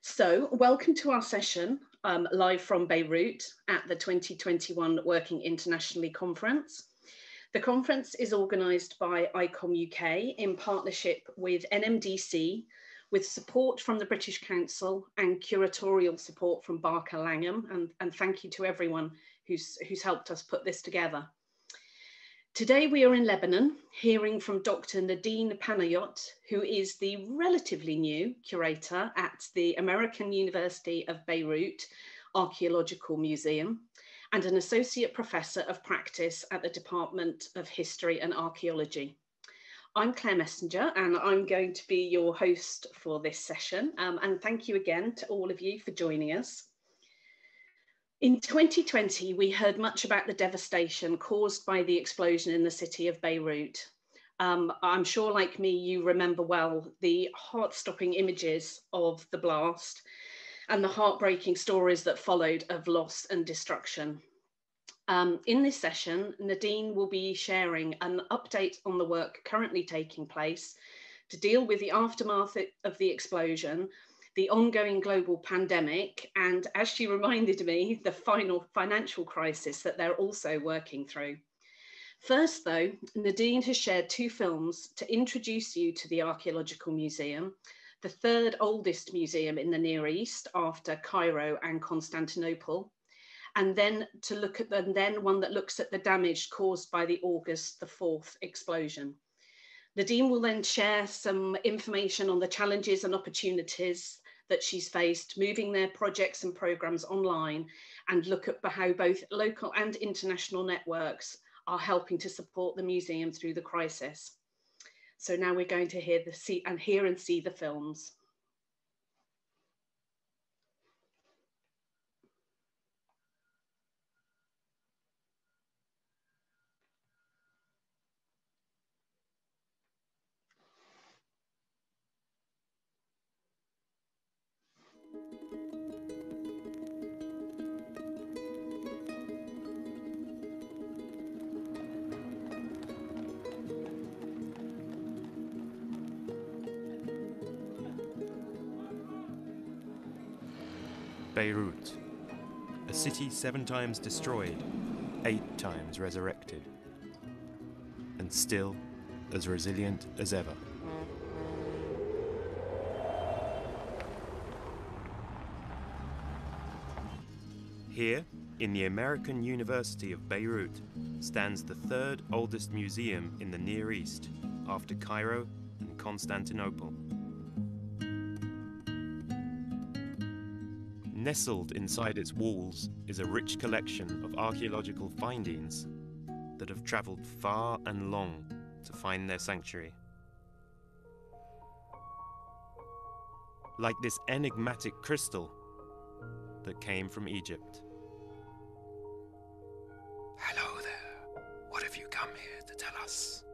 So, welcome to our session um, live from Beirut at the 2021 Working Internationally Conference. The conference is organised by ICOM UK in partnership with NMDC, with support from the British Council and curatorial support from Barker Langham. And, and thank you to everyone who's, who's helped us put this together. Today we are in Lebanon, hearing from Dr. Nadine Panayot, who is the relatively new curator at the American University of Beirut Archaeological Museum and an associate professor of practice at the Department of History and Archaeology. I'm Claire Messenger and I'm going to be your host for this session. Um, and thank you again to all of you for joining us. In 2020, we heard much about the devastation caused by the explosion in the city of Beirut. Um, I'm sure, like me, you remember well the heart stopping images of the blast and the heartbreaking stories that followed of loss and destruction. Um, in this session, Nadine will be sharing an update on the work currently taking place to deal with the aftermath of the explosion the ongoing global pandemic, and as she reminded me, the final financial crisis that they're also working through. First, though, Nadine has shared two films to introduce you to the Archaeological Museum, the third oldest museum in the Near East after Cairo and Constantinople, and then to look at the, and then one that looks at the damage caused by the August the 4th explosion. Nadine will then share some information on the challenges and opportunities that she's faced, moving their projects and programs online and look at how both local and international networks are helping to support the museum through the crisis. So now we're going to hear the see and hear and see the films. Seven times destroyed, eight times resurrected, and still as resilient as ever. Here, in the American University of Beirut, stands the third oldest museum in the Near East, after Cairo and Constantinople. Nestled inside its walls is a rich collection of archaeological findings that have travelled far and long to find their sanctuary. Like this enigmatic crystal that came from Egypt. Hello there. What have you come here to tell us?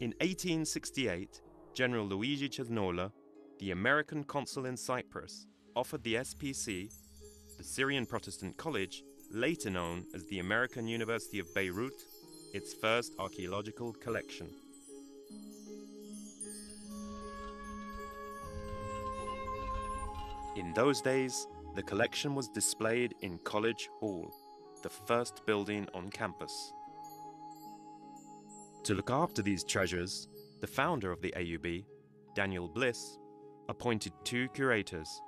In 1868, General Luigi Cesnola, the American consul in Cyprus, offered the SPC, the Syrian Protestant College, later known as the American University of Beirut, its first archaeological collection. In those days, the collection was displayed in College Hall, the first building on campus. To look after these treasures, the founder of the AUB, Daniel Bliss, appointed two curators,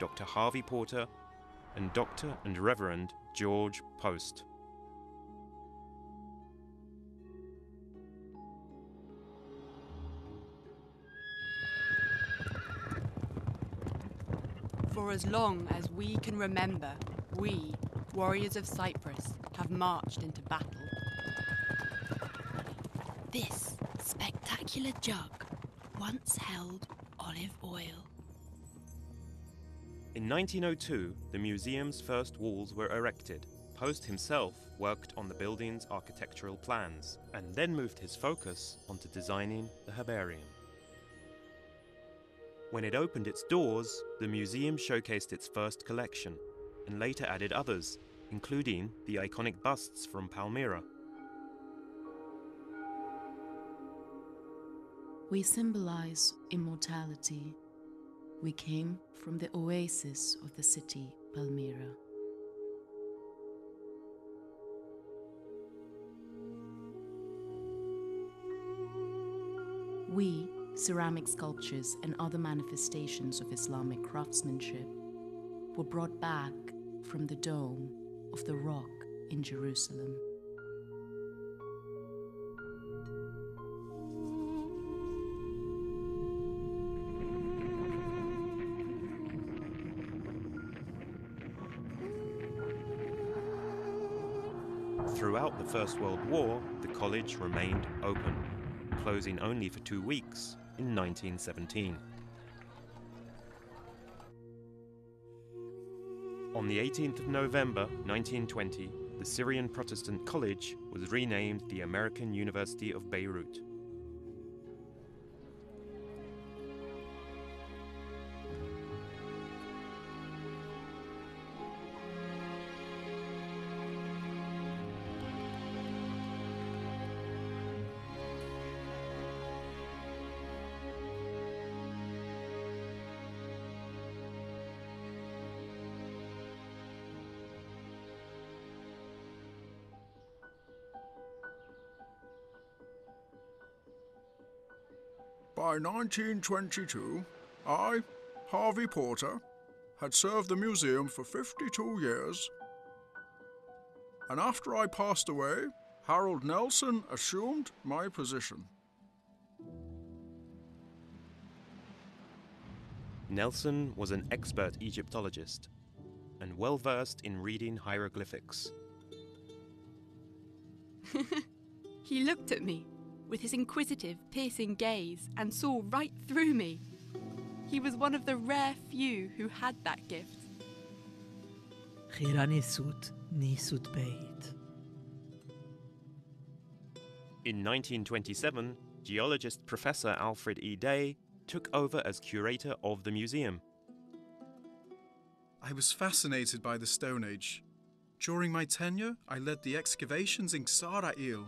Dr. Harvey Porter and Dr. and Reverend George Post. For as long as we can remember, we, warriors of Cyprus, have marched into battle. This spectacular jug once held olive oil. In 1902, the museum's first walls were erected. Post himself worked on the building's architectural plans and then moved his focus onto designing the herbarium. When it opened its doors, the museum showcased its first collection and later added others, including the iconic busts from Palmyra. We symbolize immortality. We came from the oasis of the city, Palmyra. We, ceramic sculptures and other manifestations of Islamic craftsmanship, were brought back from the dome of the rock in Jerusalem. The First World War, the college remained open, closing only for two weeks in 1917. On the 18th of November 1920, the Syrian Protestant College was renamed the American University of Beirut. By 1922, I, Harvey Porter, had served the museum for 52 years. And after I passed away, Harold Nelson assumed my position. Nelson was an expert Egyptologist and well versed in reading hieroglyphics. He looked at me with his inquisitive, piercing gaze and saw right through me. He was one of the rare few who had that gift. In 1927, geologist Professor Alfred E. Day took over as curator of the museum. I was fascinated by the Stone Age. During my tenure, I led the excavations in Ksar Akil,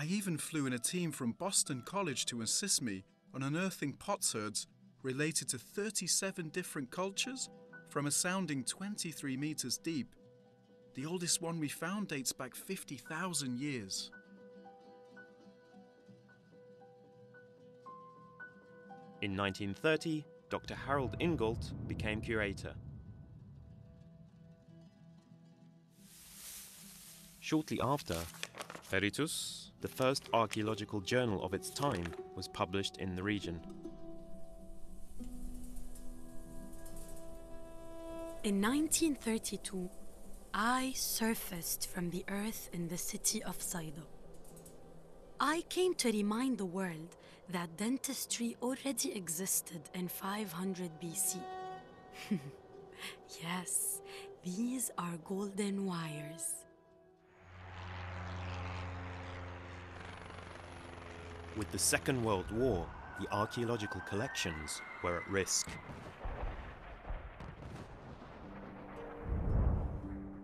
I even flew in a team from Boston College to assist me on unearthing potsherds related to 37 different cultures from a sounding 23 meters deep. The oldest one we found dates back 50,000 years. In 1930, Dr. Harold Ingholt became curator. Shortly after, Berytus, the first archaeological journal of its time, was published in the region. In 1932, I surfaced from the earth in the city of Saida. I came to remind the world that dentistry already existed in 500 BC. yes, these are golden wires. With the Second World War, the archaeological collections were at risk.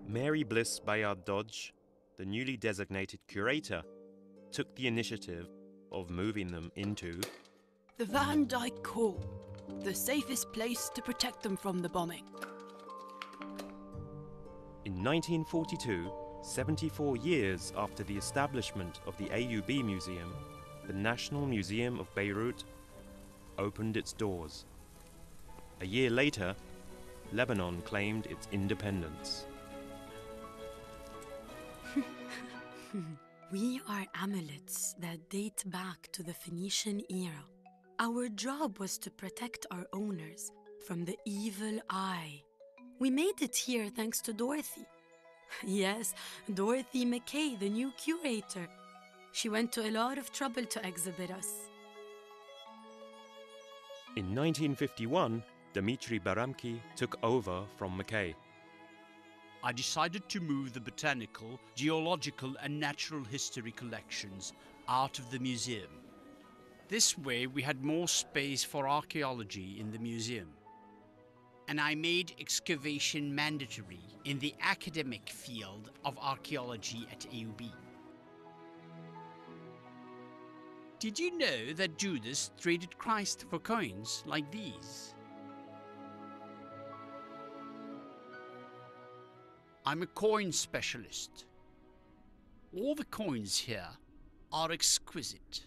Mary Bliss Bayard Dodge, the newly designated curator, took the initiative of moving them into The Van Dyke Hall, the safest place to protect them from the bombing. In 1942, 74 years after the establishment of the AUB Museum, the National Museum of Beirut opened its doors. A year later, Lebanon claimed its independence. we are amulets that date back to the Phoenician era. Our job was to protect our owners from the evil eye. We made it here thanks to Dorothy. Yes, Dorothy McKay, the new curator. She went to a lot of trouble to exhibit us. In 1951, Dimitri Baramki took over from McKay. I decided to move the botanical, geological, and natural history collections out of the museum. This way, we had more space for archaeology in the museum. And I made excavation mandatory in the academic field of archaeology at AUB. Did you know that Judas traded Christ for coins like these? I'm a coin specialist. All the coins here are exquisite.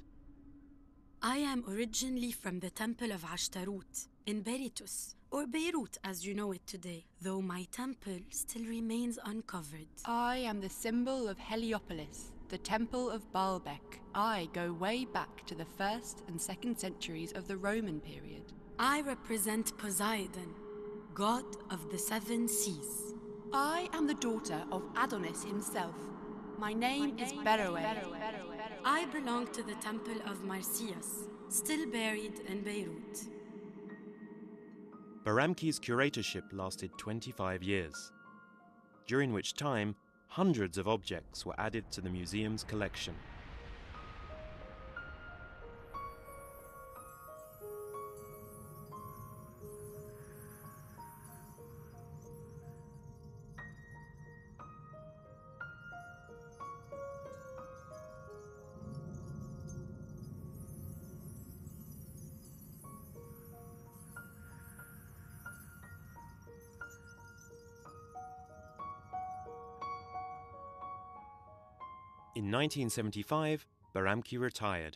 I am originally from the Temple of Ashtarut in Berytus, or Beirut as you know it today, though my temple still remains uncovered. I am the symbol of Heliopolis, the Temple of Baalbek. I go way back to the first and second centuries of the Roman period. I represent Poseidon, god of the seven seas. I am the daughter of Adonis himself. My name, My is Beroe. I belong to the Temple of Marsyas, still buried in Beirut. Baramki's curatorship lasted 25 years, during which time hundreds of objects were added to the museum's collection. In 1975, Baramki retired,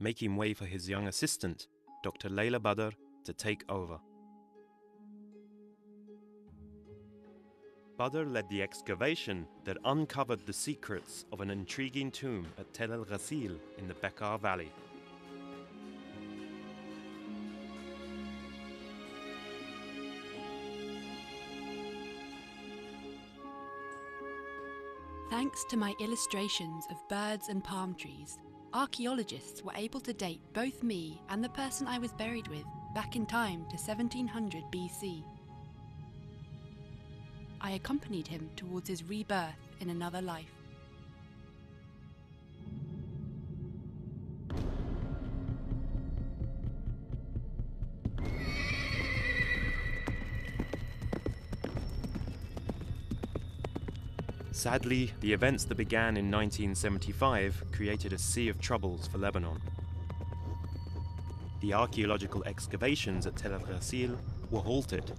making way for his young assistant, Dr. Leila Badr, to take over. Badr led the excavation that uncovered the secrets of an intriguing tomb at Tel El Ghassil in the Bekaa Valley. Thanks to my illustrations of birds and palm trees, archaeologists were able to date both me and the person I was buried with back in time to 1700 BC. I accompanied him towards his rebirth in another life. Sadly, the events that began in 1975 created a sea of troubles for Lebanon. The archaeological excavations at Tel El Ghassil were halted.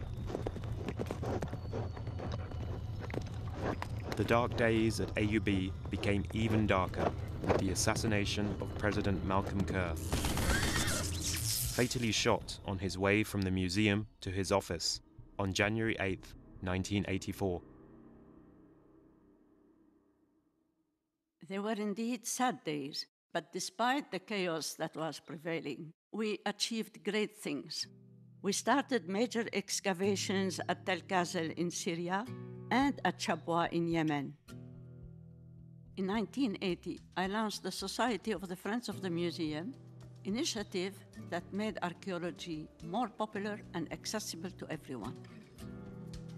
The dark days at AUB became even darker with the assassination of President Malcolm Kerr. Fatally shot on his way from the museum to his office on January 8, 1984. They were indeed sad days, but despite the chaos that was prevailing, we achieved great things. We started major excavations at Tel Kazel in Syria and at Shabwa in Yemen. In 1980, I launched the Society of the Friends of the Museum, initiative that made archaeology more popular and accessible to everyone.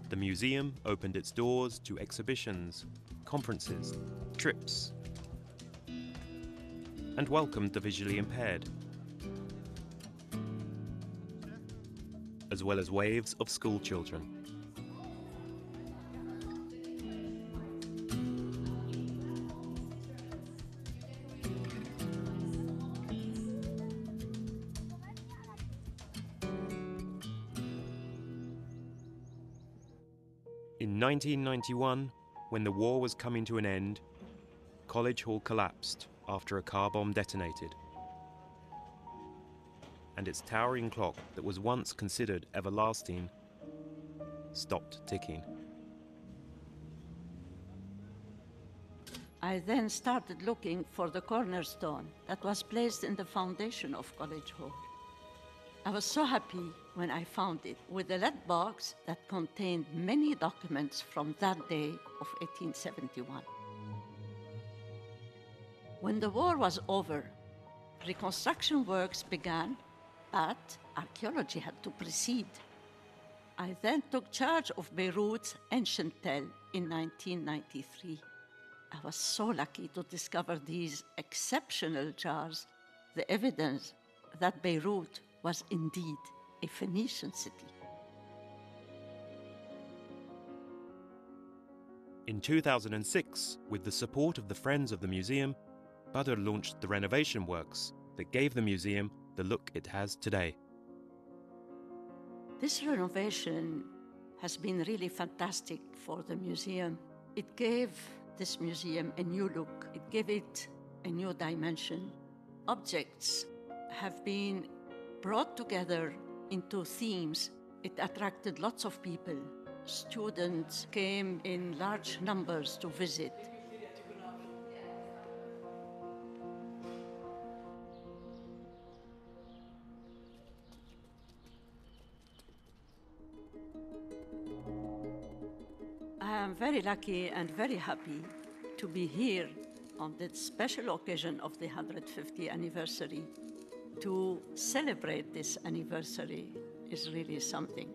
The museum opened its doors to exhibitions, conferences, trips, and welcomed the visually impaired, as well as waves of school children. In 1991, when the war was coming to an end, College Hall collapsed after a car bomb detonated. and its towering clock that was once considered everlasting stopped ticking. I then started looking for the cornerstone that was placed in the foundation of College Hall. I was so happy when I found it with a lead box that contained many documents from that day of 1871. When the war was over, reconstruction works began, but archaeology had to proceed. I then took charge of Beirut's ancient tell in 1993. I was so lucky to discover these exceptional jars, the evidence that Beirut was indeed a Phoenician city. In 2006, with the support of the Friends of the Museum, Badr launched the renovation works that gave the museum the look it has today. This renovation has been really fantastic for the museum. It gave this museum a new look, it gave it a new dimension. Objects have been brought together into themes. It attracted lots of people. Students came in large numbers to visit. Very lucky and very happy to be here on this special occasion of the 150th anniversary. To celebrate this anniversary is really something.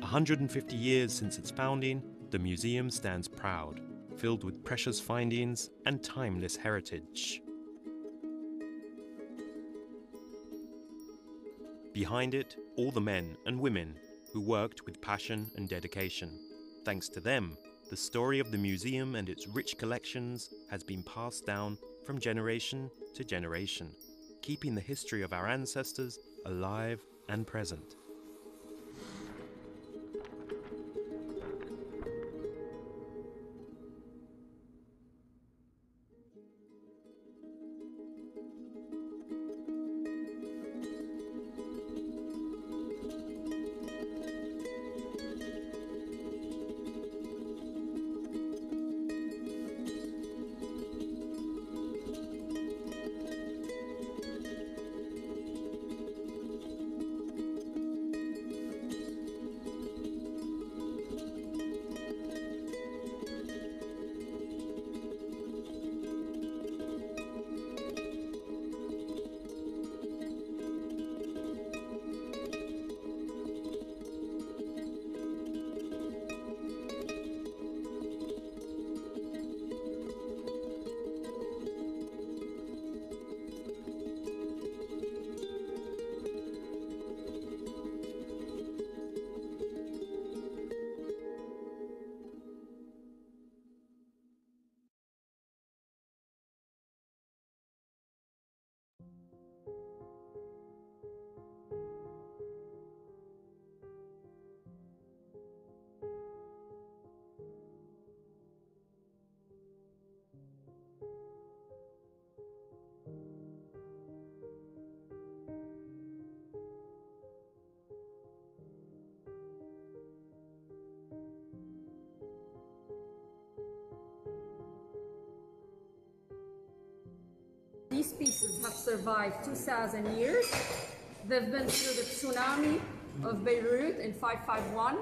150 years since its founding, the museum stands proud, filled with precious findings and timeless heritage. Behind it, all the men and women who worked with passion and dedication. Thanks to them, the story of the museum and its rich collections has been passed down from generation to generation, keeping the history of our ancestors alive and present. Pieces have survived 2,000 years. They've been through the tsunami of Beirut in 551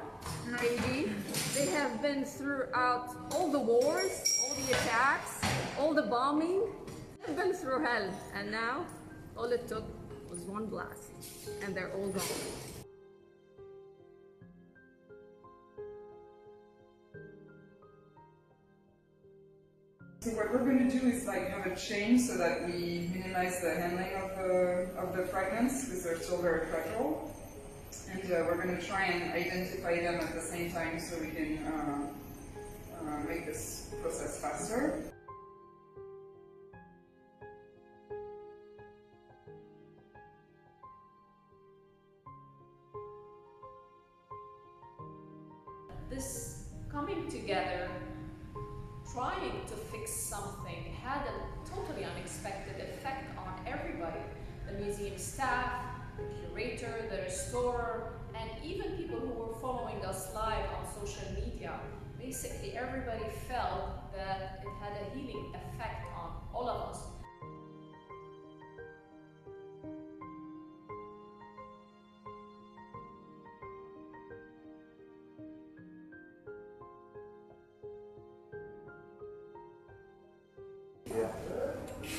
AD. They have been throughout all the wars, all the attacks, all the bombing. They've been through hell. And now, all it took was one blast. And they're all gone. So what we're going to do is like have a chain so that we minimize the handling of the, of the fragments because they're still very fragile. And uh, we're going to try and identify them at the same time so we can uh, uh, make this process faster. This coming together, trying to fix something had a totally unexpected effect on everybody. The museum staff, the curator, the restorer, and even people who were following us live on social media. Basically, everybody felt that it had a healing effect on all of us.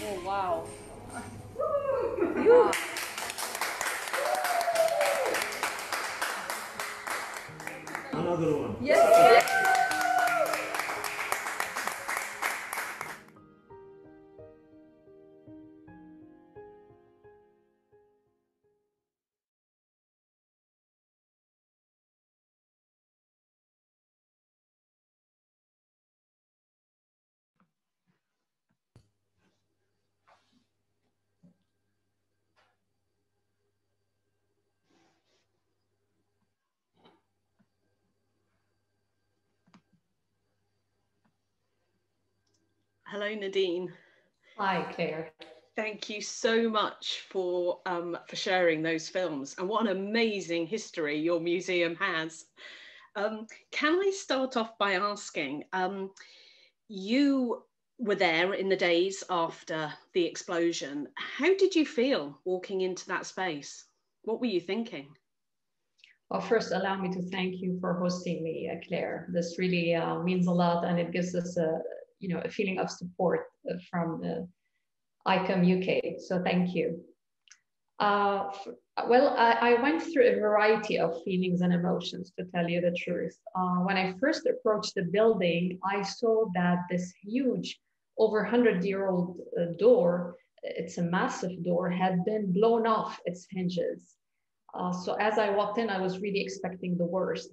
Oh, wow. Hello, Nadine. Hi, Claire. Thank you so much for um, for sharing those films, and what an amazing history your museum has. Um, can I start off by asking? Um, you were there in the days after the explosion. How did you feel walking into that space? What were you thinking? Well, first, allow me to thank you for hosting me, uh, Claire. This really uh, means a lot, and it gives us a you know a feeling of support uh, from uh, ICOM UK. So thank you. Uh, well, I, I, went through a variety of feelings and emotions, to tell you the truth. Uh, when I first approached the building, I saw that this huge, over 100 year old uh, door, it's a massive door, had been blown off its hinges. Uh, so as I walked in, I was really expecting the worst.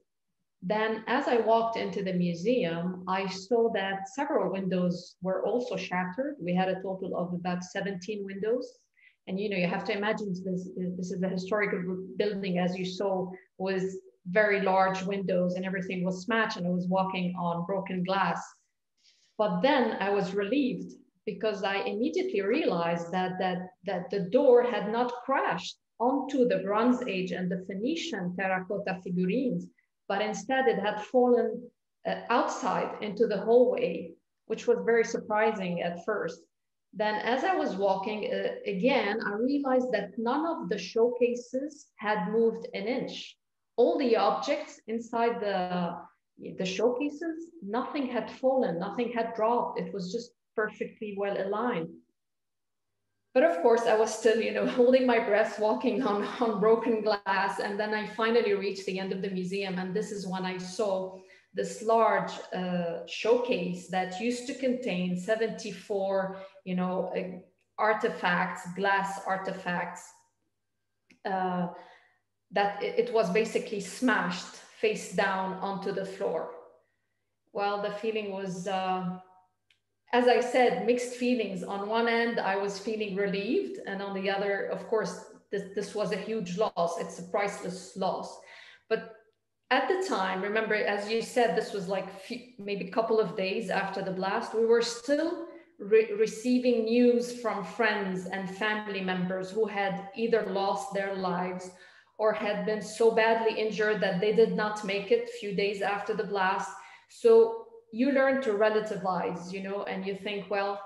Then, as I walked into the museum, I saw that several windows were also shattered. We had a total of about 17 windows. And you know, you have to imagine this, this is a historical building, as you saw, with very large windows and everything was smashed, and I was walking on broken glass. But then I was relieved because I immediately realized that, that, that the door had not crashed onto the Bronze Age and the Phoenician terracotta figurines but instead it had fallen uh, outside into the hallway, which was very surprising at first. Then, as I was walking uh, again, I realized that none of the showcases had moved an inch. All the objects inside the, the showcases, nothing had fallen, nothing had dropped. It was just perfectly well aligned. But of course, I was still, you know, holding my breath, walking on, on broken glass. And then I finally reached the end of the museum. And this is when I saw this large uh, showcase that used to contain 74, you know, uh, artifacts, glass artifacts, uh, that it, it was basically smashed face down onto the floor. Well, the feeling was uh, as I said, mixed feelings. On one end, I was feeling relieved, and on the other, of course, this, this was a huge loss. It's a priceless loss. But at the time, remember, as you said, this was like few, maybe a couple of days after the blast, we were still re receiving news from friends and family members who had either lost their lives or had been so badly injured that they did not make it a few days after the blast. So you learn to relativize, you know, and you think, well,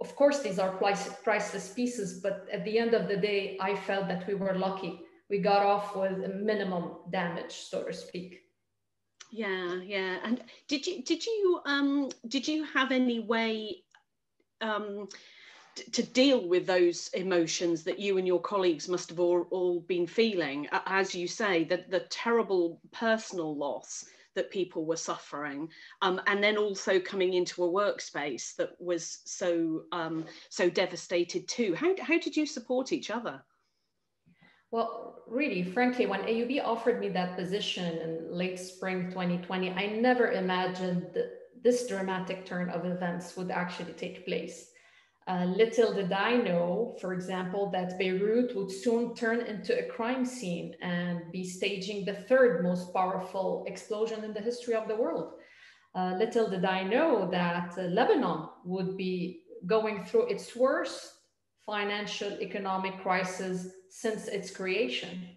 of course, these are price, priceless pieces, but at the end of the day, I felt that we were lucky. We got off with minimum damage, so to speak. Yeah, yeah. And did you did you um did you have any way um to deal with those emotions that you and your colleagues must have all, all been feeling as you say the, the terrible personal loss that people were suffering, um, and then also coming into a workspace that was so um, so devastated too. How, how did you support each other? Well, really, frankly, when AUB offered me that position in late spring 2020, I never imagined that this dramatic turn of events would actually take place. Uh, little did I know, for example, that Beirut would soon turn into a crime scene and be staging the third most powerful explosion in the history of the world. Uh, little did I know that uh, Lebanon would be going through its worst financial economic crisis since its creation.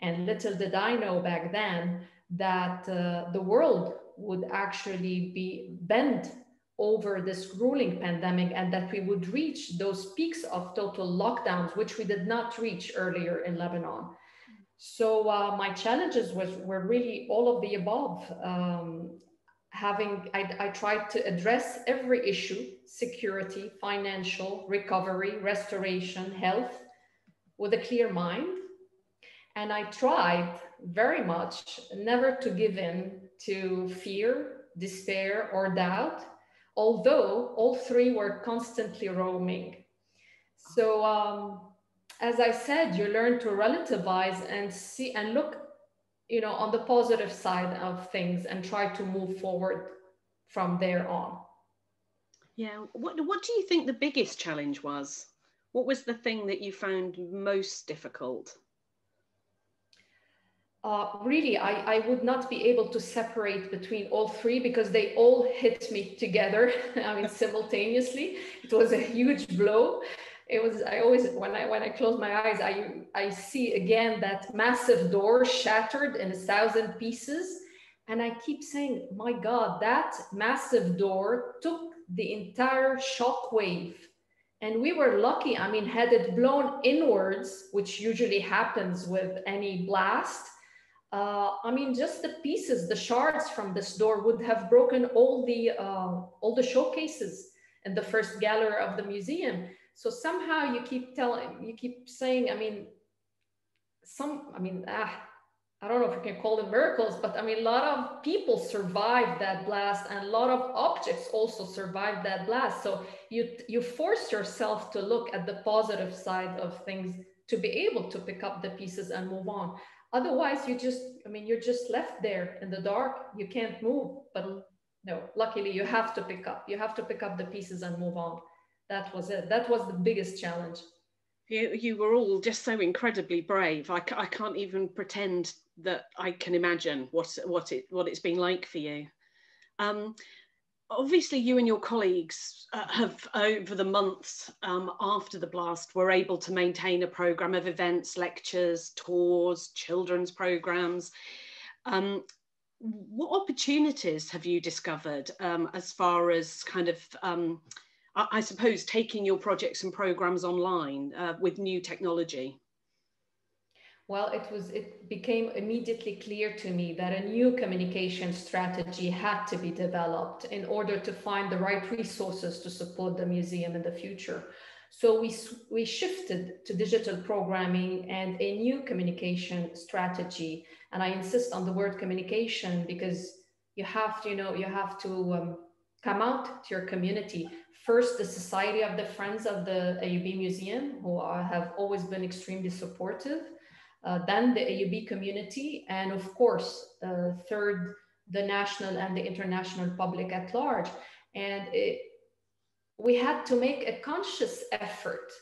And little did I know back then that uh, the world would actually be bent over this grueling pandemic and that we would reach those peaks of total lockdowns, which we did not reach earlier in Lebanon. So uh, my challenges was, were really all of the above. Um, having, I, I tried to address every issue, security, financial, recovery, restoration, health, with a clear mind. And I tried very much never to give in to fear, despair, or doubt, although all three were constantly roaming. So, um, as I said, you learn to relativize and see and look, you know, on the positive side of things and try to move forward from there on. Yeah. What What do you think the biggest challenge was? What was the thing that you found most difficult? Uh, really, I, I would not be able to separate between all three because they all hit me together. I mean, simultaneously. It was a huge blow. It was. I always, when I when I close my eyes, I I see again that massive door shattered in a thousand pieces, and I keep saying, my God, that massive door took the entire shock wave and we were lucky. I mean, had it blown inwards, which usually happens with any blast, uh, I mean, just the pieces, the shards from this door would have broken all the uh, all the showcases in the first gallery of the museum. So somehow you keep telling, you keep saying, I mean, some, I mean, ah, I don't know if you can call them miracles, but I mean, a lot of people survived that blast and a lot of objects also survived that blast. So you, you force yourself to look at the positive side of things to be able to pick up the pieces and move on. Otherwise, you just, I mean, you're just left there in the dark. You can't move. But no, luckily, you have to pick up. You have to pick up the pieces and move on. That was it. That was the biggest challenge. You, you were all just so incredibly brave. I, I can't even pretend that I can imagine what, what, it, what it's been like for you. Um, obviously you and your colleagues uh, have over the months um, after the blast were able to maintain a program of events lectures tours children's programs. Um, what opportunities have you discovered um, as far as kind of um, I, I, suppose taking your projects and programs online uh, with new technology well, it was it became immediately clear to me that a new communication strategy had to be developed in order to find the right resources to support the museum in the future. So we we shifted to digital programming and a new communication strategy. And I insist on the word communication because you have to, you know, you have to um, come out to your community. First, the Society of the Friends of the AUB Museum, who are, have always been extremely supportive then the AUB community, and of course, uh, third, the national and the international public at large. And it, we had to make a conscious effort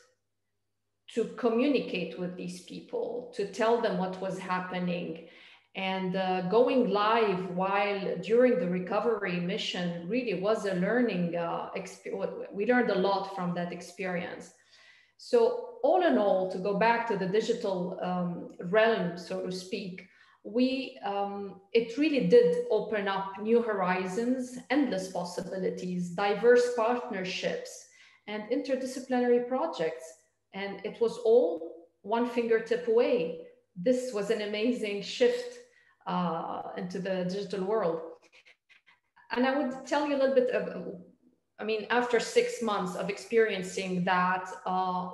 to communicate with these people, to tell them what was happening. And uh, going live while during the recovery mission really was a learning uh, experience. We learned a lot from that experience. So all in all, to go back to the digital um, realm, so to speak, we um, it really did open up new horizons, endless possibilities, diverse partnerships, and interdisciplinary projects. And it was all one fingertip away. This was an amazing shift uh, into the digital world. And I would tell you a little bit of, I mean, after six months of experiencing that, uh,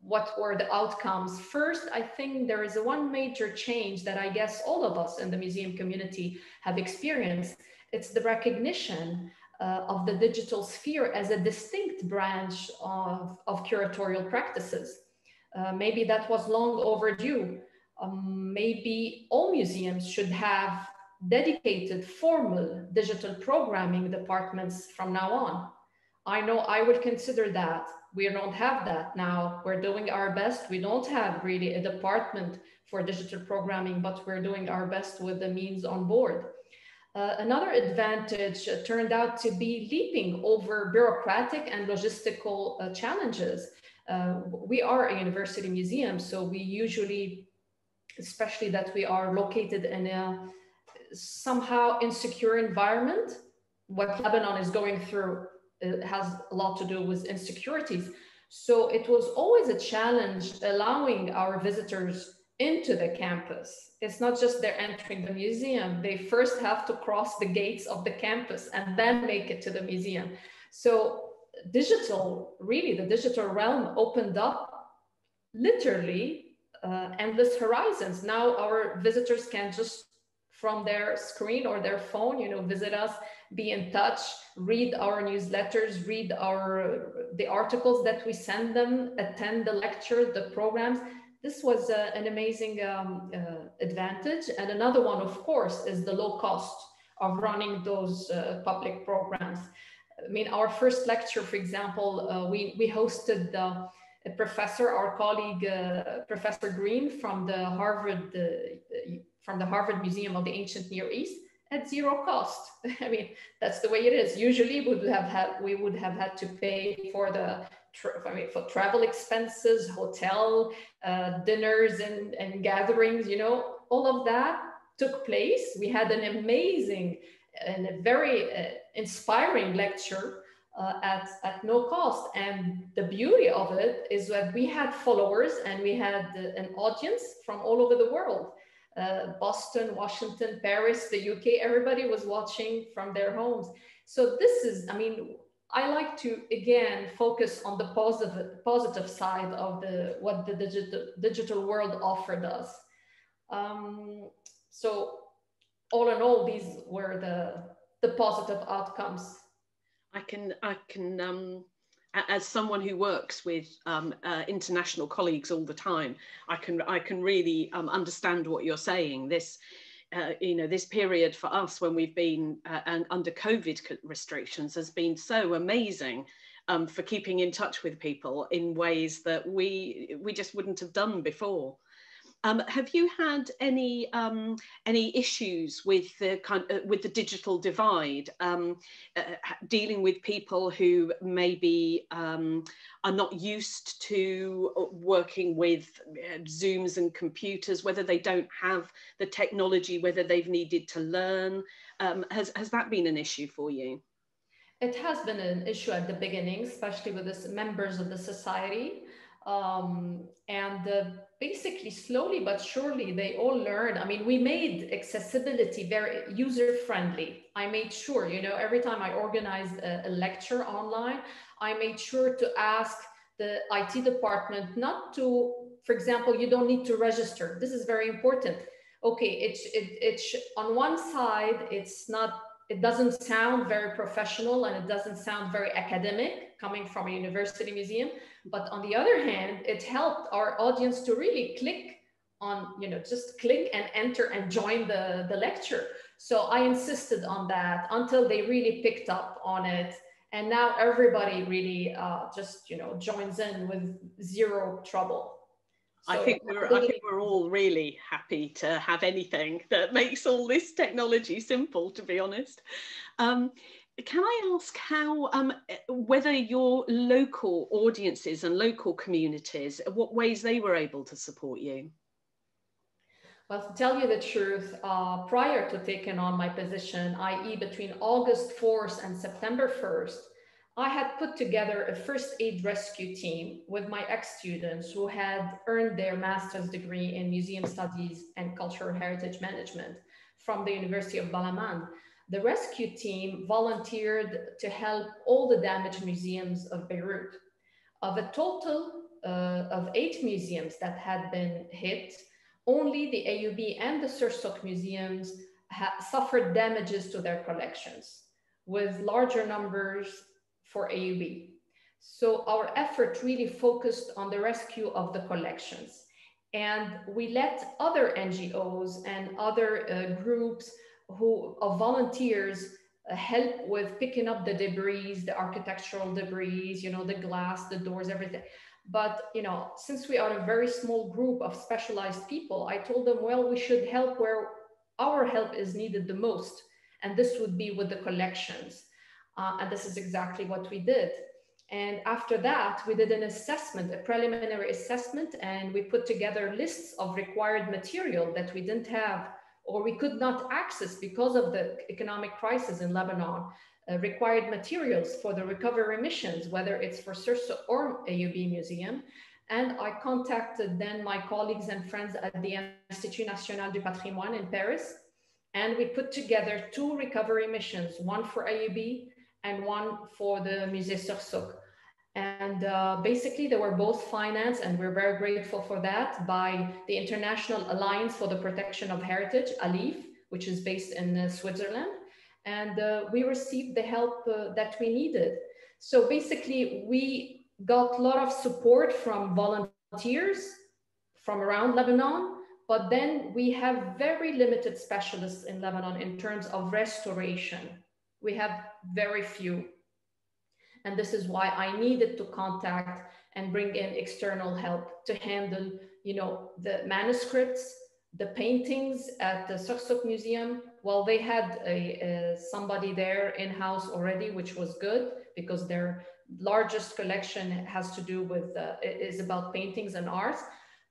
what were the outcomes? First, I think there is one major change that I guess all of us in the museum community have experienced. It's the recognition uh, of the digital sphere as a distinct branch of, of curatorial practices. Uh, maybe that was long overdue. Um, maybe all museums should have dedicated formal digital programming departments from now on. I know I would consider that we don't have that now. We're doing our best. We don't have really a department for digital programming, but we're doing our best with the means on board. Uh, another advantage uh, turned out to be leaping over bureaucratic and logistical uh, challenges. Uh, we are a university museum, so we usually, especially that we are located in a somehow insecure environment, what Lebanon is going through uh, has a lot to do with insecurities. So it was always a challenge allowing our visitors into the campus. It's not just they're entering the museum, they first have to cross the gates of the campus and then make it to the museum. So, digital, really, the digital realm opened up literally uh, endless horizons. Now, our visitors can just from their screen or their phone, you know, visit us, be in touch, read our newsletters, read our the articles that we send them, attend the lecture, the programs this was uh, an amazing um, uh, advantage. And another one, of course, is the low cost of running those uh, public programs. I mean, our first lecture, for example, uh, we, we hosted a professor, our colleague, uh, Professor Greene from the Harvard, uh, from the Harvard Museum of the Ancient Near East at zero cost. I mean, that's the way it is. Usually we would have had, we would have had to pay for the I mean, for travel expenses, hotel, uh, dinners and, and gatherings, you know, all of that took place. We had an amazing and a very uh, inspiring lecture uh, at, at no cost. And the beauty of it is that we had followers and we had uh, an audience from all over the world. Uh, Boston, Washington, Paris, the UK, everybody was watching from their homes. So this is, I mean, I like to again focus on the positive positive side of the what the digital digital world offered us. Um, so all in all, these were the the positive outcomes. I can I can um, as someone who works with um, uh, international colleagues all the time, I can I can really um, understand what you're saying. This uh, you know, this period for us when we've been uh, under COVID restrictions has been so amazing um, for keeping in touch with people in ways that we we just wouldn't have done before. Um, have you had any um, any issues with the kind uh, with the digital divide, um, uh, dealing with people who maybe um, are not used to uh, working with uh, Zooms and computers, whether they don't have the technology, whether they've needed to learn? Um, has has that been an issue for you? It has been an issue at the beginning, especially with the members of the society. Um, and uh, basically, slowly but surely, they all learn. I mean, we made accessibility very user friendly. I made sure, you know, every time I organized a, a lecture online, I made sure to ask the IT department not to, for example, you don't need to register. This is very important. Okay, it's it, it's on one side, it's not it doesn't sound very professional and it doesn't sound very academic coming from a university museum but on the other hand it helped our audience to really click on you know just click and enter and join the the lecture. So i insisted on that until they really picked up on it. And now everybody really uh, just you know joins in with zero trouble. I think we're I think we're all really happy to have anything that makes all this technology simple. To be honest, um, can I ask how um, whether your local audiences and local communities, what ways they were able to support you? Well, to tell you the truth, uh, prior to taking on my position, i.e., between August 4th and September 1st, I had put together a first aid rescue team with my ex-students who had earned their master's degree in museum studies and cultural heritage management from the University of Balamand. The rescue team volunteered to help all the damaged museums of Beirut. Of a total uh, of eight museums that had been hit, only the AUB and the Sursock museums suffered damages to their collections, with larger numbers for AUB. So our effort really focused on the rescue of the collections. And we let other NGOs and other uh, groups who of volunteers uh, help with picking up the debris, the architectural debris, you know, the glass, the doors, everything. But you know, since we are a very small group of specialized people, I told them, well, we should help where our help is needed the most. And this would be with the collections. Uh, and this is exactly what we did. And after that, we did an assessment, a preliminary assessment, and we put together lists of required material that we didn't have or we could not access because of the economic crisis in Lebanon. Uh, required materials for the recovery missions, whether it's for Sursock or AUB Museum. And I contacted then my colleagues and friends at the Institut National du Patrimoine in Paris. And we put together two recovery missions, one for AUB and one for the Musée Sursock. And uh, basically, they were both financed, and we're very grateful for that, by the International Alliance for the Protection of Heritage, ALIPH, which is based in uh, Switzerland and uh, we received the help uh, that we needed. So basically, we got a lot of support from volunteers from around Lebanon, but then we have very limited specialists in Lebanon in terms of restoration. We have very few. And this is why I needed to contact and bring in external help to handle, you know, the manuscripts, the paintings at the Sursock Museum, well, they had a, a somebody there in-house already, which was good because their largest collection has to do with, uh, is about paintings and arts.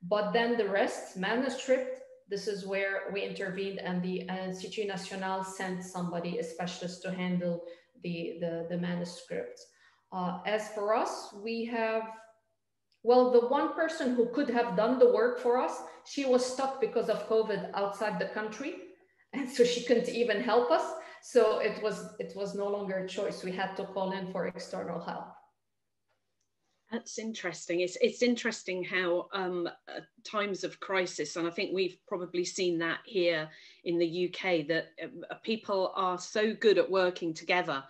But then the rest, manuscript, this is where we intervened and the Institut National sent somebody, a specialist to handle the, the, the manuscripts. Uh, as for us, we have well, the one person who could have done the work for us, she was stuck because of COVID outside the country. And so she couldn't even help us. So it was it was no longer a choice. We had to call in for external help. That's interesting. It's it's interesting how um, uh, times of crisis, and I think we've probably seen that here in the UK, that uh, people are so good at working together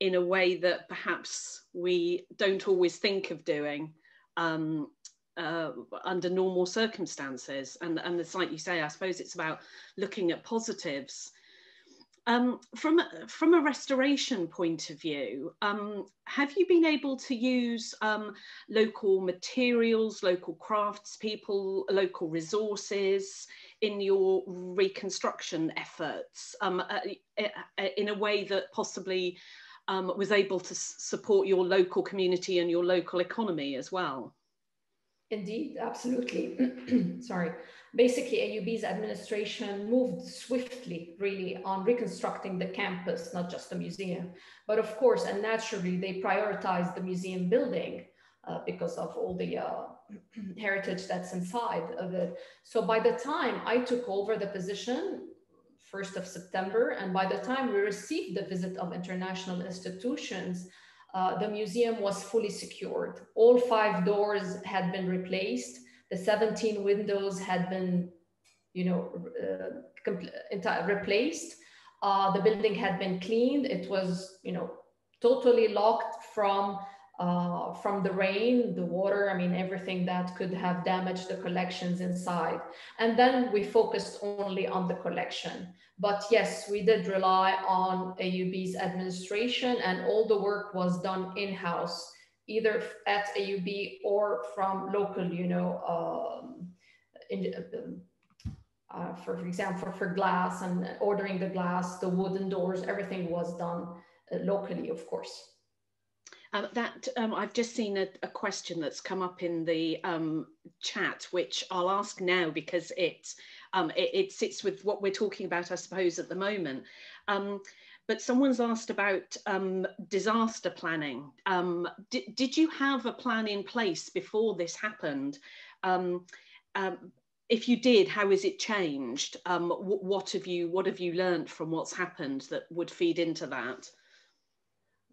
in a way that perhaps we don't always think of doing um, uh, under normal circumstances. And, and it's like you say, I suppose it's about looking at positives. Um, from, from a restoration point of view, um, have you been able to use um, local materials, local craftspeople, local resources in your reconstruction efforts um, uh, uh, in a way that possibly um, was able to support your local community and your local economy as well? Indeed, absolutely. Sorry. Basically, AUB's administration moved swiftly, really, on reconstructing the campus, not just the museum. But of course, and naturally, they prioritized the museum building uh, because of all the uh, heritage that's inside of it. So by the time I took over the position, 1st of September. And by the time we received the visit of international institutions, uh, the museum was fully secured. All five doors had been replaced. The 17 windows had been, you know, uh, replaced. Uh, the building had been cleaned. It was, you know, totally locked from uh, from the rain, the water, I mean, everything that could have damaged the collections inside. And then we focused only on the collection. But yes, we did rely on AUB's administration and all the work was done in-house, either at AUB or from local, you know, um, in, uh, for, example, for, for glass and ordering the glass, the wooden doors, everything was done uh, locally, of course. Um, that um, I've just seen a, a, question that's come up in the um, chat, which I'll ask now because it, um, it, it sits with what we're talking about, I suppose, at the moment. Um, but someone's asked about um, disaster planning. Did, did you have a plan in place before this happened? if you did, how has it changed? what have you What have you learned from what's happened that would feed into that?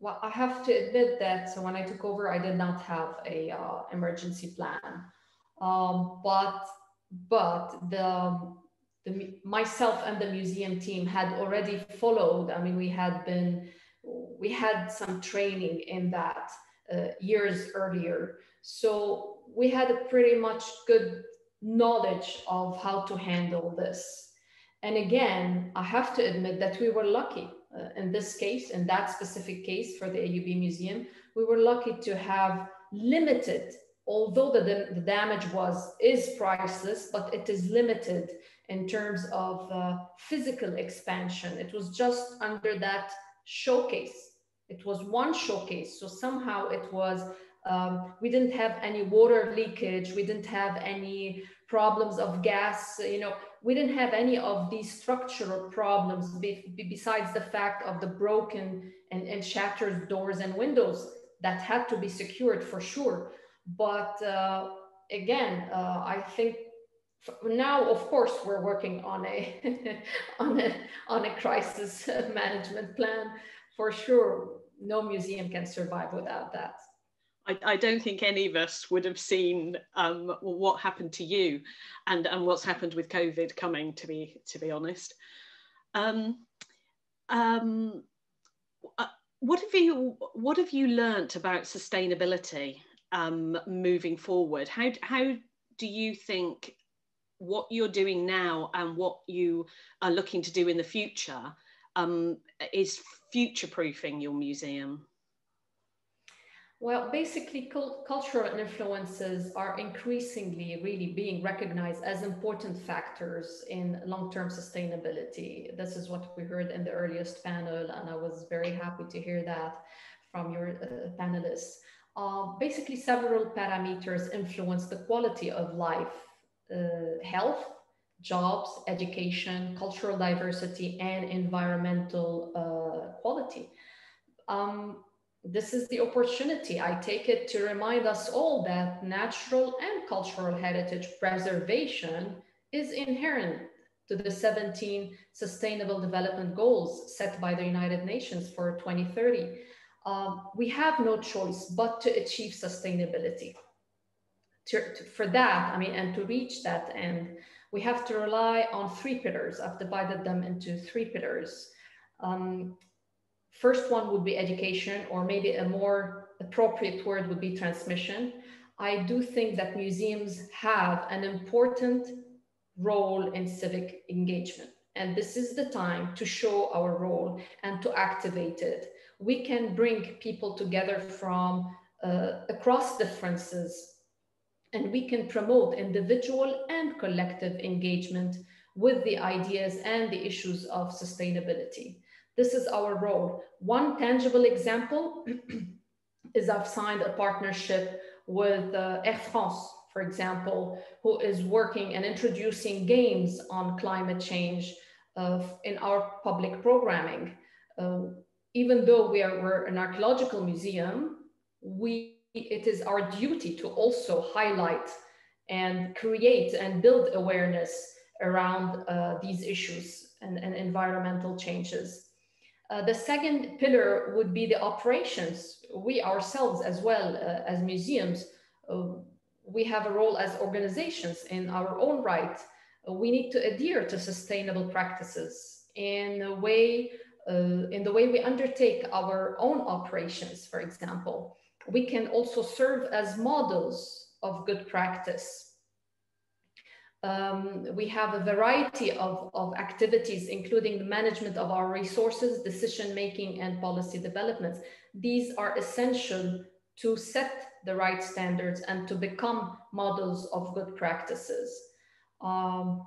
Well, I have to admit that so when I took over, I did not have a uh, emergency plan. Um, but but the, the myself and the museum team had already followed. I mean, we had been we had some training in that uh, years earlier, so we had a pretty much good knowledge of how to handle this. And again, I have to admit that we were lucky uh, in this case, in that specific case for the AUB Museum, we were lucky to have limited, although the, the damage was is priceless, but it is limited in terms of uh, physical expansion. It was just under that showcase. It was one showcase. So somehow it was, um, we didn't have any water leakage. We didn't have any problems of gas. You know, we didn't have any of these structural problems be, besides the fact of the broken and, and shattered doors and windows that had to be secured for sure. But uh, again, uh, I think now, of course, we're working on a on a on a crisis management plan for sure. No museum can survive without that. I, I, don't think any of us would have seen um, what happened to you and, and what's happened with COVID coming, to be, to be honest. Um, um, uh, what have you what have you learnt about sustainability um, moving forward? How, how do you think what you're doing now and what you are looking to do in the future um, is future proofing your museum? Well, basically, cult cultural influences are increasingly really being recognized as important factors in long term sustainability. This is what we heard in the earliest panel, and I was very happy to hear that from your uh, panelists. Uh, basically, several parameters influence the quality of life uh, health, jobs, education, cultural diversity, and environmental uh, quality. Um, this is the opportunity, I take it, to remind us all that natural and cultural heritage preservation is inherent to the 17 Sustainable Development Goals set by the United Nations for 2030. Um, we have no choice but to achieve sustainability. To, to, for that, I mean, and to reach that end, we have to rely on three pillars. I've divided them into three pillars. Um, First one would be education, or maybe a more appropriate word would be transmission. I do think that museums have an important role in civic engagement. And this is the time to show our role and to activate it. We can bring people together from uh, across differences, and we can promote individual and collective engagement with the ideas and the issues of sustainability. This is our role. One tangible example is I've signed a partnership with uh, Air France, for example, who is working and introducing games on climate change uh, in our public programming. Uh, even though we are we're an archaeological museum, we it is our duty to also highlight and create and build awareness around uh, these issues and, and environmental changes. Uh, the second pillar would be the operations. We ourselves, as well uh, as museums, uh, we have a role as organizations in our own right. Uh, we need to adhere to sustainable practices in a way, uh, in the way we undertake our own operations, for example. We can also serve as models of good practice um, we have a variety of, of activities, including the management of our resources, decision making, and policy developments. These are essential to set the right standards and to become models of good practices. Um,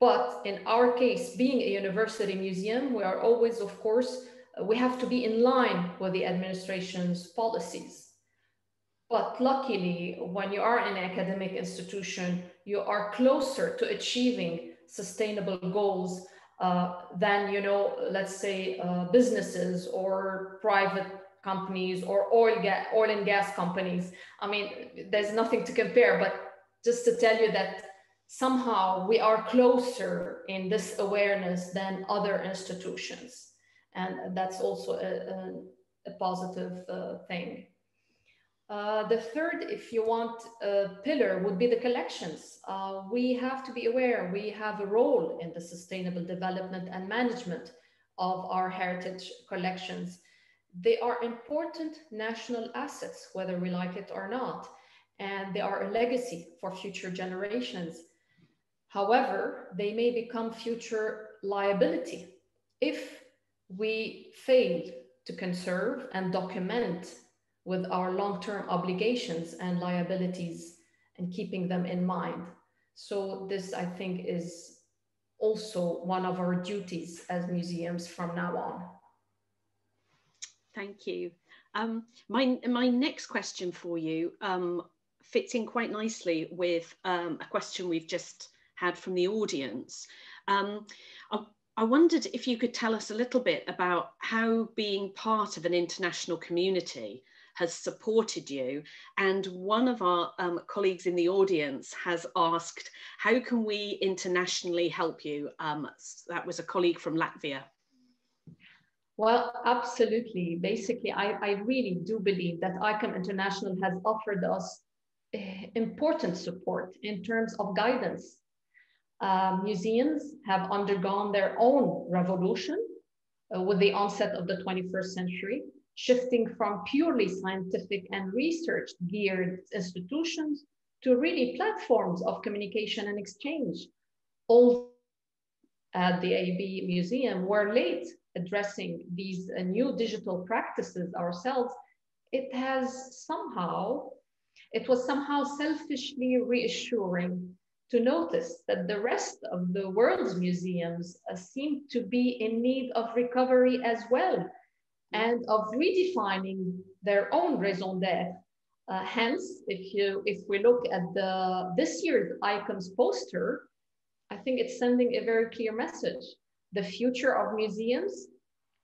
but in our case, being a university museum, we are always, of course, we have to be in line with the administration's policies. But luckily, when you are in an academic institution, you are closer to achieving sustainable goals uh, than, you know, let's say uh, businesses or private companies or oil, ga- oil and gas companies. I mean, there's nothing to compare, but just to tell you that somehow we are closer in this awareness than other institutions. And that's also a, a, a positive uh, thing. Uh, the third, if you want, uh, pillar would be the collections. Uh, we have to be aware we have a role in the sustainable development and management of our heritage collections. They are important national assets, whether we like it or not, and they are a legacy for future generations. However, they may become future liability if we fail to conserve and document with our long-term obligations and liabilities and keeping them in mind. So this, I think, is also one of our duties as museums from now on. Thank you. Um, my, my next question for you um, fits in quite nicely with um, a question we've just had from the audience. Um, I, I wondered if you could tell us a little bit about how being part of an international community has supported you. And one of our um, colleagues in the audience has asked, how can we internationally help you? Um, that was a colleague from Latvia. Well, absolutely. Basically, I, I really do believe that ICOM International has offered us uh, important support in terms of guidance. Uh, museums have undergone their own revolution uh, with the onset of the 21st century shifting from purely scientific and research geared institutions to really platforms of communication and exchange. All at the AUB Museum were late addressing these uh, new digital practices ourselves. It has somehow, it was somehow selfishly reassuring to notice that the rest of the world's museums uh, seem to be in need of recovery as well and of redefining their own raison d'etre. Uh, hence, if you if we look at the this year's ICOM's poster, I think it's sending a very clear message. The future of museums,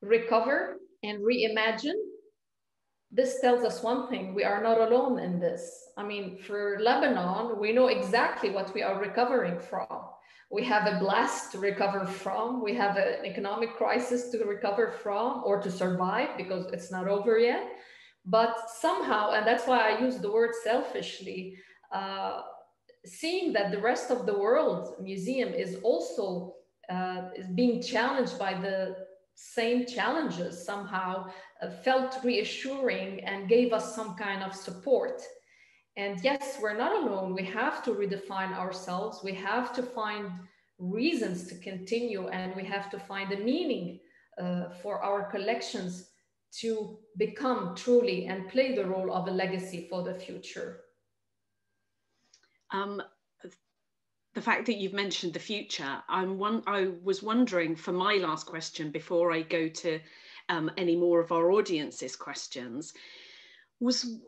recover and reimagine. This tells us one thing, we are not alone in this. I mean, for Lebanon, we know exactly what we are recovering from we have a blast to recover from, we have an economic crisis to recover from or to survive because it's not over yet. But somehow, and that's why I use the word selfishly, uh, seeing that the rest of the world museum is also uh, is being challenged by the same challenges somehow uh, felt reassuring and gave us some kind of support and yes, we're not alone. We have to redefine ourselves. We have to find reasons to continue, and we have to find a meaning uh, for our collections to become truly and play the role of a legacy for the future. Um, the fact that you've mentioned the future, I'm one. I was wondering for my last question before I go to um, any more of our audience's questions, was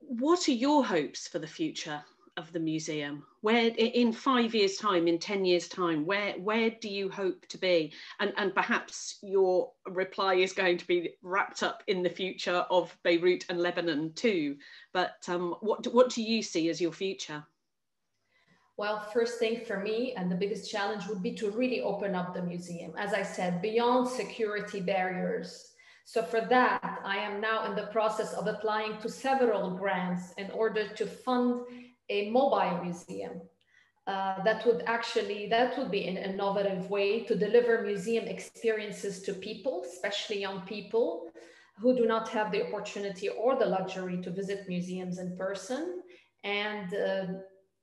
what are your hopes for the future of the museum? Where in five years' time, in 10 years' time, where where do you hope to be? And, and perhaps your reply is going to be wrapped up in the future of Beirut and Lebanon too. But um, what, what do you see as your future? Well, first thing for me, and the biggest challenge would be to really open up the museum. As I said, beyond security barriers, so for that, I am now in the process of applying to several grants in order to fund a mobile museum. Uh, that would actually, that would be an innovative way to deliver museum experiences to people, especially young people who do not have the opportunity or the luxury to visit museums in person. And, uh,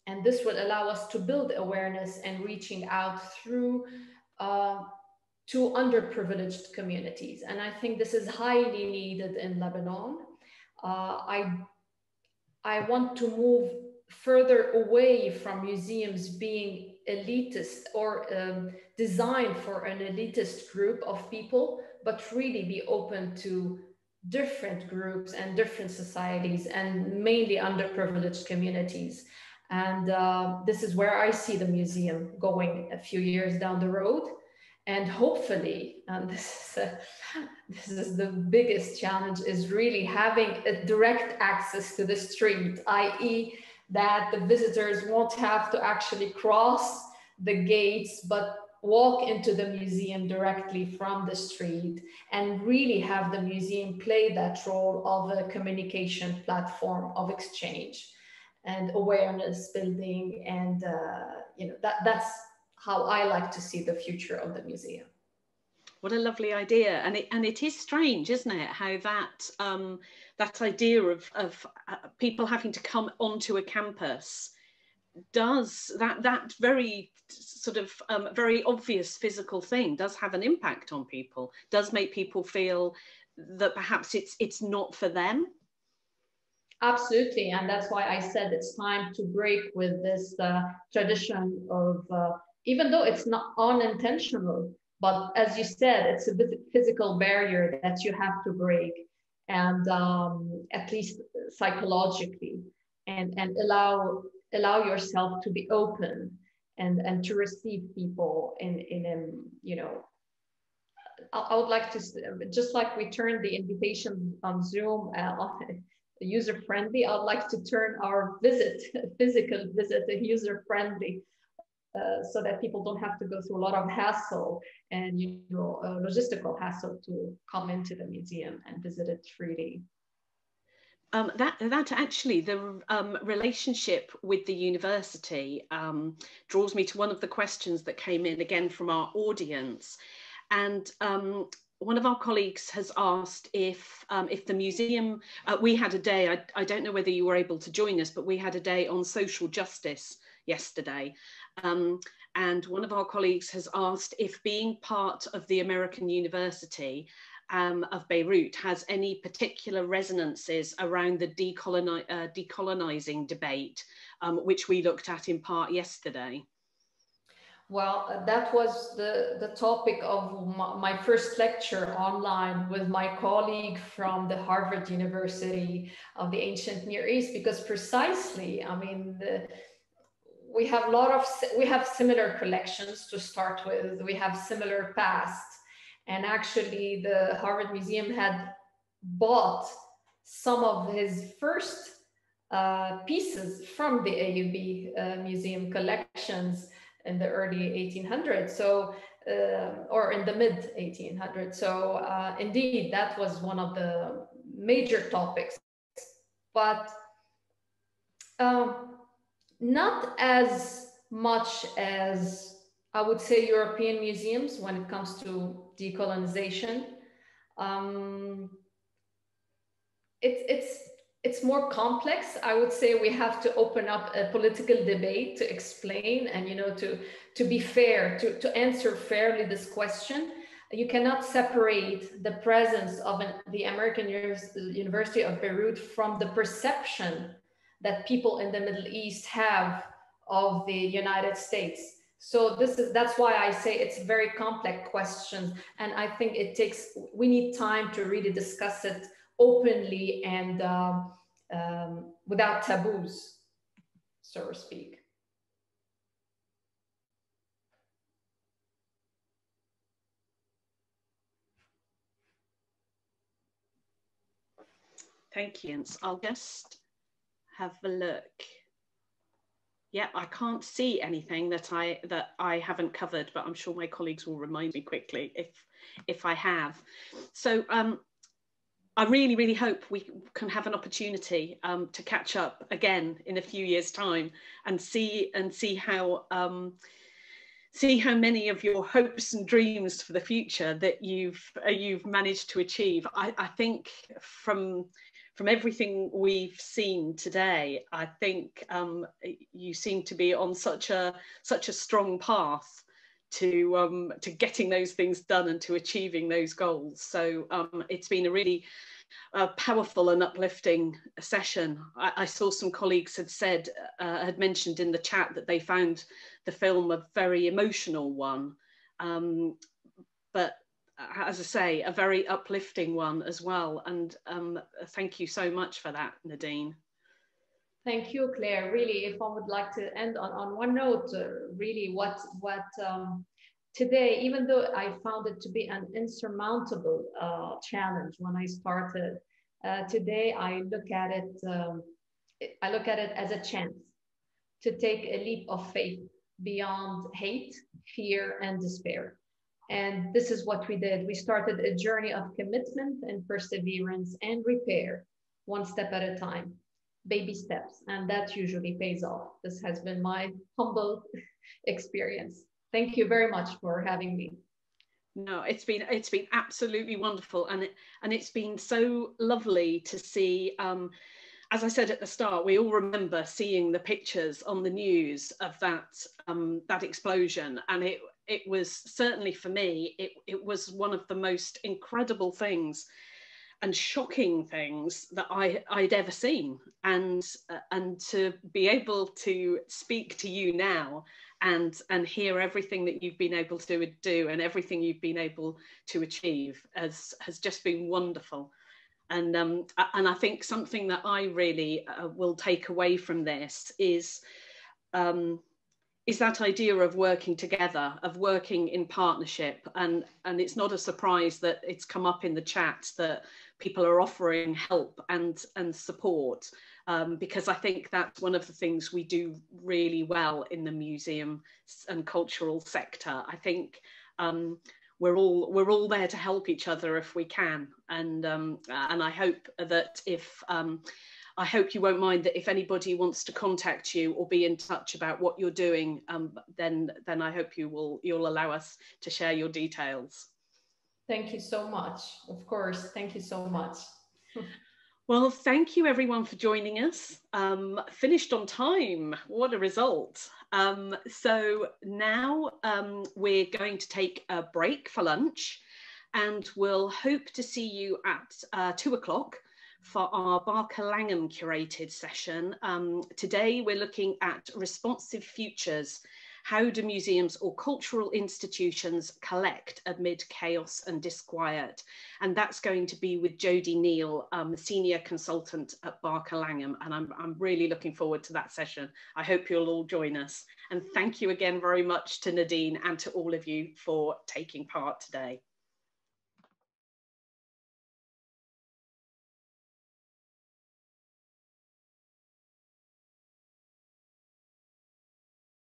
and this will allow us to build awareness and reaching out through uh, to underprivileged communities. And I think this is highly needed in Lebanon. Uh, I, I want to move further away from museums being elitist or um, designed for an elitist group of people, but really be open to different groups and different societies and mainly underprivileged communities. And uh, this is where I see the museum going a few years down the road and hopefully and this is, a, this is the biggest challenge is really having a direct access to the street i.e that the visitors won't have to actually cross the gates but walk into the museum directly from the street and really have the museum play that role of a communication platform of exchange and awareness building and uh, you know that that's how I like to see the future of the museum. What a lovely idea, and it and it is strange, isn't it? How that um, that idea of of uh, people having to come onto a campus does that that very sort of um, very obvious physical thing does have an impact on people. Does make people feel that perhaps it's it's not for them. Absolutely, and that's why I said it's time to break with this uh, tradition of uh, even though it's not unintentional, but as you said, it's a physical barrier that you have to break, and um, at least psychologically, and and allow allow yourself to be open and and to receive people in in a you know I, would like to just like we turned the invitation on zoom uh, user friendly i'd like to turn our visit physical visit user friendly uh, so that people don't have to go through a lot of hassle and you know uh, logistical hassle to come into the museum and visit it freely. Um, that that actually the um, relationship with the university um, draws me to one of the questions that came in again from our audience, and um, one of our colleagues has asked if um, if the museum uh, we had a day I, I don't know whether you were able to join us but we had a day on social justice yesterday um, and one of our colleagues has asked if being part of the American University um, of Beirut has any particular resonances around the decoloni uh, decolonizing debate, um, which we looked at in part yesterday? Well, that was the, the topic of my first lecture online with my colleague from the Harvard University of the Ancient Near East, because precisely, I mean, the, we have a lot of, we have similar collections to start with, we have similar past, and actually, the Harvard Museum had bought some of his first uh, pieces from the AUB uh, museum collections in the early 1800s. So, uh, or in the mid 1800s. So, uh, indeed, that was one of the major topics. But um, not as much as I would say European museums when it comes to decolonization. Um, it, it's it's more complex. I would say we have to open up a political debate to explain and you know to to be fair to to answer fairly this question. You cannot separate the presence of an, the American University of Beirut from the perception that people in the Middle East have of the United States so this is that's why I say it's a very complex question, and I think it takes we need time to really discuss it openly and um, um, without taboos, so to speak. Thank you. I'll just have a look yeah, I can't see anything that I that I haven't covered, but I'm sure my colleagues will remind me quickly if if I have. So um, I really, really hope we can have an opportunity um, to catch up again in a few years' time and see and see how um, see how many of your hopes and dreams for the future that you've uh, you've managed to achieve. I, I think from from everything we've seen today, I think um, you seem to be on such a such a strong path to um, to getting those things done and to achieving those goals. So um, it's been a really uh, powerful and uplifting session. I, I, saw some colleagues had said uh, had mentioned in the chat that they found the film a very emotional one, um, but as I say, a very uplifting one as well. And um, thank you so much for that, Nadine. Thank you, Claire. Really, if I would like to end on, on one note, uh, really what, what um, today, even though I found it to be an insurmountable uh, challenge when I started, uh, today I look at it, um, I look at it as a chance to take a leap of faith beyond hate, fear, and despair. And this is what we did. We started a journey of commitment and perseverance and repair, one step at a time, baby steps. And that usually pays off. This has been my humble experience. Thank you very much for having me. No, it's been it's been absolutely wonderful, and it and it's been so lovely to see. Um, as I said at the start, we all remember seeing the pictures on the news of that um, that explosion, and it it was certainly for me, it, it was one of the most incredible things and shocking things that I, I'd ever seen. And, uh, and to be able to speak to you now and and hear everything that you've been able to do and everything you've been able to achieve has has just been wonderful and um, and I think something that I really uh, will take away from this is um, is that idea of working together, of working in partnership, and and it's not a surprise that it's come up in the chat that people are offering help and and support um, because I think that's one of the things we do really well in the museum and cultural sector. I think um, we're all we're all there to help each other if we can, and um, and I hope that if um, I hope you won't mind that if anybody wants to contact you or be in touch about what you're doing, um, then then I hope you will you'll allow us to share your details. Thank you so much. Of course, thank you so much. well, thank you everyone for joining us. Um, finished on time. What a result. Um, so now um, we're going to take a break for lunch and we'll hope to see you at uh, two o'clock for our Barker Langham curated session. Um, today we're looking at responsive futures. How do museums or cultural institutions collect amid chaos and disquiet? And that's going to be with Jodie Neal, um, senior consultant at Barker Langham. And I'm, I'm really looking forward to that session. I hope you'll all join us. And thank you again very much to Nadine and to all of you for taking part today.